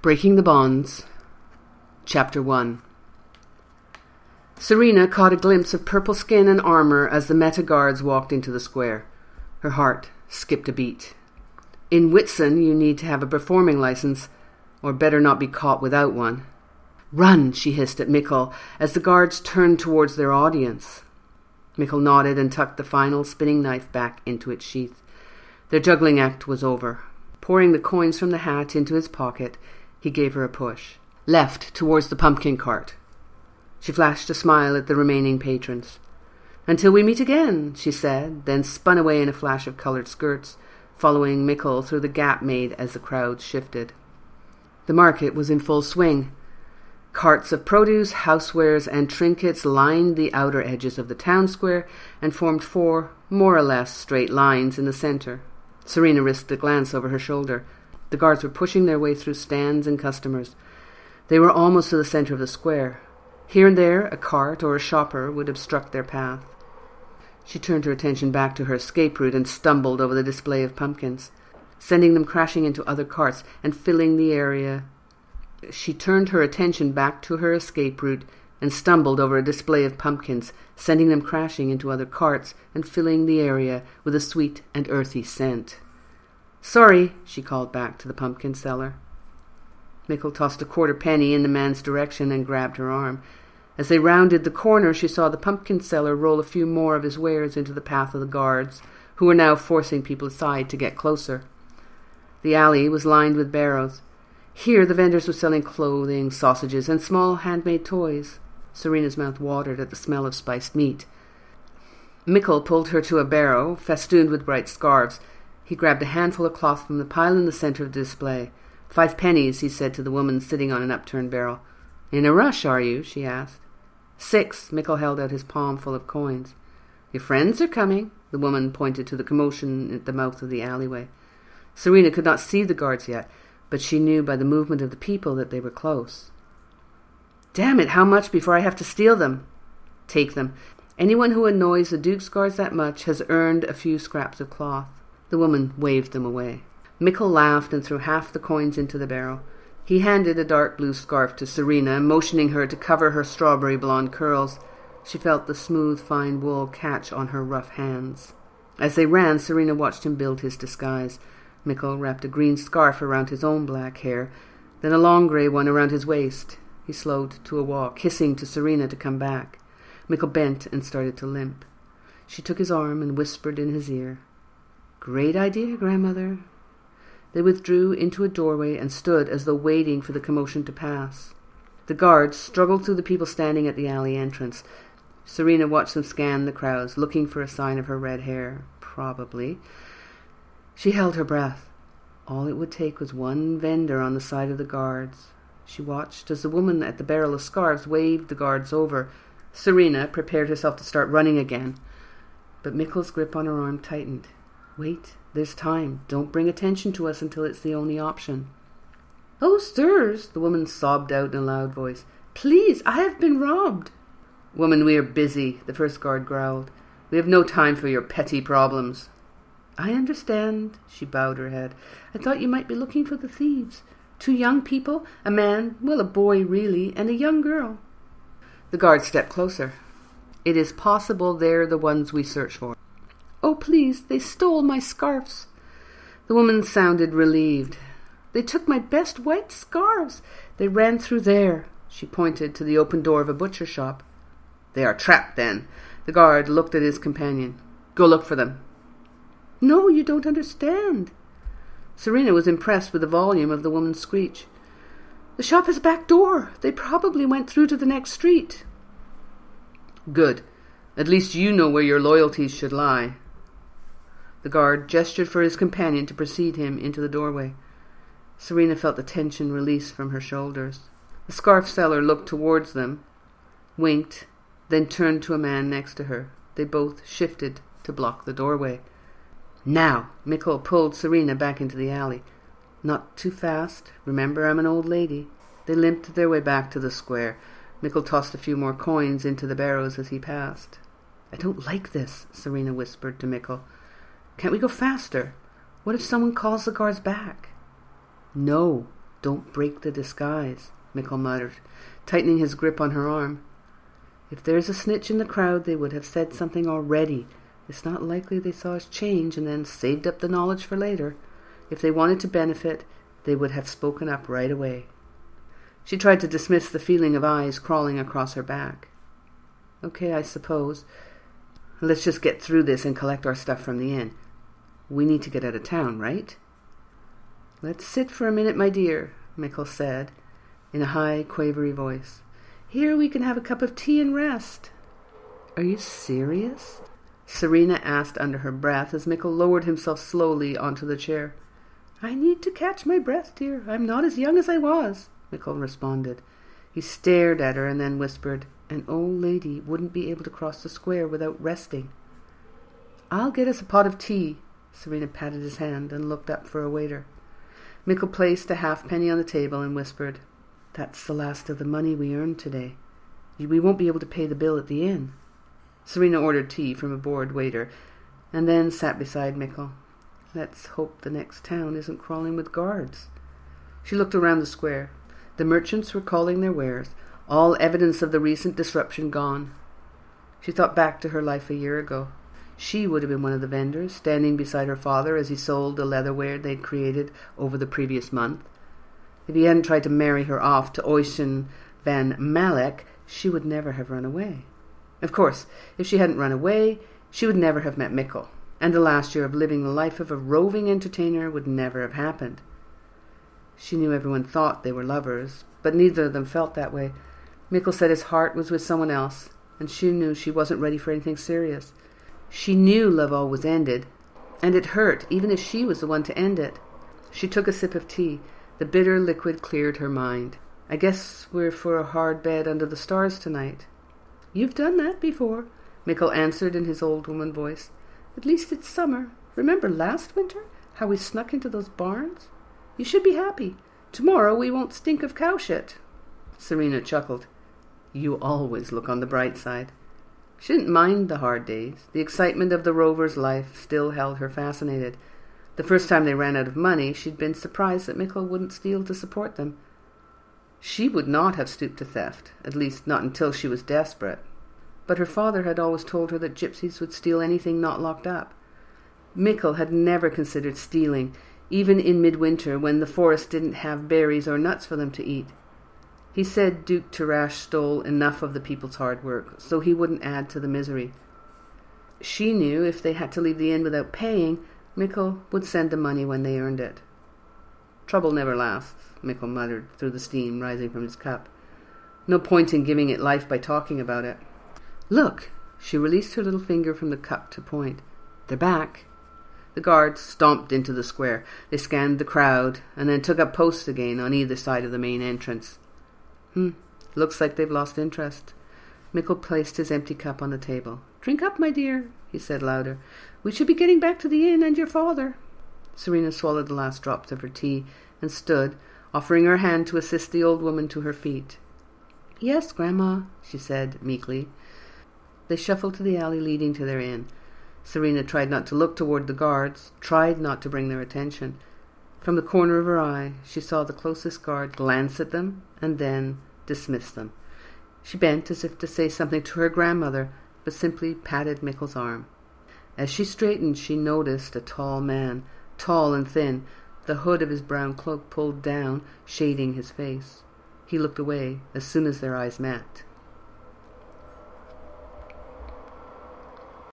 Breaking the Bonds, Chapter 1 Serena caught a glimpse of purple skin and armor as the Meta guards walked into the square. Her heart skipped a beat. In Whitsun, you need to have a performing license, or better not be caught without one. Run, she hissed at Mickle as the guards turned towards their audience. Mickle nodded and tucked the final spinning knife back into its sheath. Their juggling act was over. Pouring the coins from the hat into his pocket, he gave her a push. Left, towards the pumpkin cart. She flashed a smile at the remaining patrons. Until we meet again, she said, then spun away in a flash of coloured skirts, following Mickle through the gap made as the crowd shifted. The market was in full swing. Carts of produce, housewares, and trinkets lined the outer edges of the town square and formed four, more or less, straight lines in the centre. Serena risked a glance over her shoulder. The guards were pushing their way through stands and customers. They were almost to the centre of the square. Here and there, a cart or a shopper would obstruct their path. She turned her attention back to her escape route and stumbled over the display of pumpkins, sending them crashing into other carts and filling the area. She turned her attention back to her escape route and stumbled over a display of pumpkins, sending them crashing into other carts and filling the area with a sweet and earthy scent. Sorry, she called back to the pumpkin seller. Mickle tossed a quarter penny in the man's direction and grabbed her arm. As they rounded the corner, she saw the pumpkin seller roll a few more of his wares into the path of the guards, who were now forcing people aside to get closer. The alley was lined with barrows. Here the vendors were selling clothing, sausages, and small handmade toys. Serena's mouth watered at the smell of spiced meat. Mickle pulled her to a barrow, festooned with bright scarves, he grabbed a handful of cloth from the pile in the centre of the display. Five pennies, he said to the woman sitting on an upturned barrel. In a rush, are you? she asked. Six. Mickle held out his palm full of coins. Your friends are coming. The woman pointed to the commotion at the mouth of the alleyway. Serena could not see the guards yet, but she knew by the movement of the people that they were close. Damn it, how much before I have to steal them? Take them. Anyone who annoys the Duke's guards that much has earned a few scraps of cloth. The woman waved them away. Mickle laughed and threw half the coins into the barrel. He handed a dark blue scarf to Serena, motioning her to cover her strawberry blonde curls. She felt the smooth, fine wool catch on her rough hands. As they ran, Serena watched him build his disguise. Mickle wrapped a green scarf around his own black hair, then a long grey one around his waist. He slowed to a walk, hissing to Serena to come back. Mickle bent and started to limp. She took his arm and whispered in his ear, Great idea, grandmother. They withdrew into a doorway and stood as though waiting for the commotion to pass. The guards struggled through the people standing at the alley entrance. Serena watched them scan the crowds, looking for a sign of her red hair. Probably. She held her breath. All it would take was one vendor on the side of the guards. She watched as the woman at the barrel of scarves waved the guards over. Serena prepared herself to start running again, but Mickle's grip on her arm tightened. Wait, there's time. Don't bring attention to us until it's the only option. Oh, sirs, the woman sobbed out in a loud voice. Please, I have been robbed. Woman, we are busy, the first guard growled. We have no time for your petty problems. I understand, she bowed her head. I thought you might be looking for the thieves. Two young people, a man, well, a boy really, and a young girl. The guard stepped closer. It is possible they're the ones we search for. Oh, please, they stole my scarfs. The woman sounded relieved. They took my best white scarves. They ran through there. She pointed to the open door of a butcher shop. They are trapped, then. The guard looked at his companion. Go look for them. No, you don't understand. Serena was impressed with the volume of the woman's screech. The shop has a back door. They probably went through to the next street. Good. At least you know where your loyalties should lie. The guard gestured for his companion to precede him into the doorway. Serena felt the tension release from her shoulders. The scarf seller looked towards them, winked, then turned to a man next to her. They both shifted to block the doorway. Now! Mickle pulled Serena back into the alley. Not too fast. Remember, I'm an old lady. They limped their way back to the square. Mickle tossed a few more coins into the barrows as he passed. I don't like this, Serena whispered to Mickle. Can't we go faster? What if someone calls the guards back? No, Don't break the disguise, Mickle muttered, tightening his grip on her arm. If there's a snitch in the crowd, they would have said something already. It's not likely they saw us change and then saved up the knowledge for later. If they wanted to benefit, they would have spoken up right away. She tried to dismiss the feeling of eyes crawling across her back. Okay, I suppose. Let's just get through this and collect our stuff from the inn. We need to get out of town, right? Let's sit for a minute, my dear, Mickle said, in a high, quavery voice. Here we can have a cup of tea and rest. Are you serious? Serena asked under her breath as Mickle lowered himself slowly onto the chair. I need to catch my breath, dear. I'm not as young as I was, Mickle responded. He stared at her and then whispered, An old lady wouldn't be able to cross the square without resting. I'll get us a pot of tea. Serena patted his hand and looked up for a waiter. Mickle placed a halfpenny on the table and whispered, That's the last of the money we earned today. We won't be able to pay the bill at the inn. Serena ordered tea from a bored waiter and then sat beside Mickle. Let's hope the next town isn't crawling with guards. She looked around the square. The merchants were calling their wares, all evidence of the recent disruption gone. She thought back to her life a year ago. She would have been one of the vendors, standing beside her father as he sold the leatherware they'd created over the previous month. If he hadn't tried to marry her off to Oisin van Malek, she would never have run away. Of course, if she hadn't run away, she would never have met Mickle and the last year of living the life of a roving entertainer would never have happened. She knew everyone thought they were lovers, but neither of them felt that way. Mickle said his heart was with someone else, and she knew she wasn't ready for anything serious. She knew love always ended, and it hurt, even if she was the one to end it. She took a sip of tea. The bitter liquid cleared her mind. I guess we're for a hard bed under the stars tonight. You've done that before, Mickle answered in his old woman voice. At least it's summer. Remember last winter, how we snuck into those barns? You should be happy. Tomorrow we won't stink of cow shit. Serena chuckled. You always look on the bright side. She didn't mind the hard days. The excitement of the rover's life still held her fascinated. The first time they ran out of money, she'd been surprised that Mickle wouldn't steal to support them. She would not have stooped to theft, at least not until she was desperate but her father had always told her that gypsies would steal anything not locked up. Mickle had never considered stealing, even in midwinter when the forest didn't have berries or nuts for them to eat. He said Duke Tarash stole enough of the people's hard work, so he wouldn't add to the misery. She knew if they had to leave the inn without paying, Mickle would send the money when they earned it. Trouble never lasts, Mickle muttered through the steam rising from his cup. No point in giving it life by talking about it. Look! She released her little finger from the cup to point. They're back. The guards stomped into the square. They scanned the crowd and then took up posts again on either side of the main entrance. Hmm, looks like they've lost interest. Mickle placed his empty cup on the table. Drink up, my dear, he said louder. We should be getting back to the inn and your father. Serena swallowed the last drops of her tea and stood, offering her hand to assist the old woman to her feet. Yes, Grandma, she said meekly. They shuffled to the alley leading to their inn. Serena tried not to look toward the guards, tried not to bring their attention. From the corner of her eye, she saw the closest guard glance at them and then dismiss them. She bent as if to say something to her grandmother, but simply patted Mickle's arm. As she straightened, she noticed a tall man, tall and thin, the hood of his brown cloak pulled down, shading his face. He looked away as soon as their eyes met.